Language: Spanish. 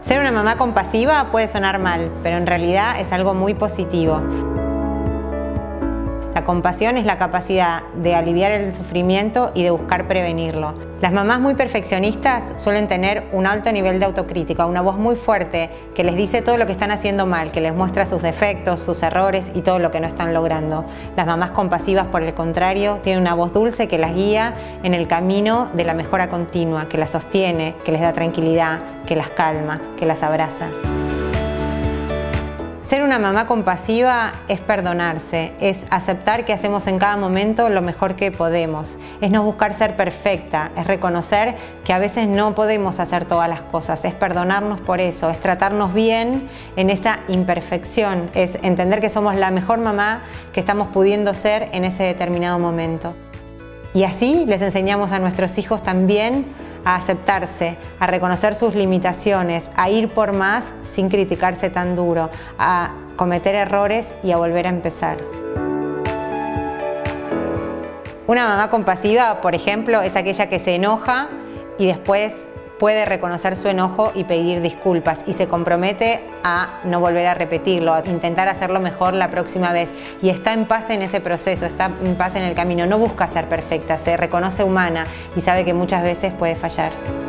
Ser una mamá compasiva puede sonar mal, pero en realidad es algo muy positivo. La compasión es la capacidad de aliviar el sufrimiento y de buscar prevenirlo. Las mamás muy perfeccionistas suelen tener un alto nivel de autocrítica, una voz muy fuerte que les dice todo lo que están haciendo mal, que les muestra sus defectos, sus errores y todo lo que no están logrando. Las mamás compasivas, por el contrario, tienen una voz dulce que las guía en el camino de la mejora continua, que las sostiene, que les da tranquilidad, que las calma, que las abraza. Ser una mamá compasiva es perdonarse, es aceptar que hacemos en cada momento lo mejor que podemos, es no buscar ser perfecta, es reconocer que a veces no podemos hacer todas las cosas, es perdonarnos por eso, es tratarnos bien en esa imperfección, es entender que somos la mejor mamá que estamos pudiendo ser en ese determinado momento. Y así les enseñamos a nuestros hijos también a aceptarse, a reconocer sus limitaciones, a ir por más sin criticarse tan duro, a cometer errores y a volver a empezar. Una mamá compasiva, por ejemplo, es aquella que se enoja y después puede reconocer su enojo y pedir disculpas y se compromete a no volver a repetirlo, a intentar hacerlo mejor la próxima vez y está en paz en ese proceso, está en paz en el camino, no busca ser perfecta, se reconoce humana y sabe que muchas veces puede fallar.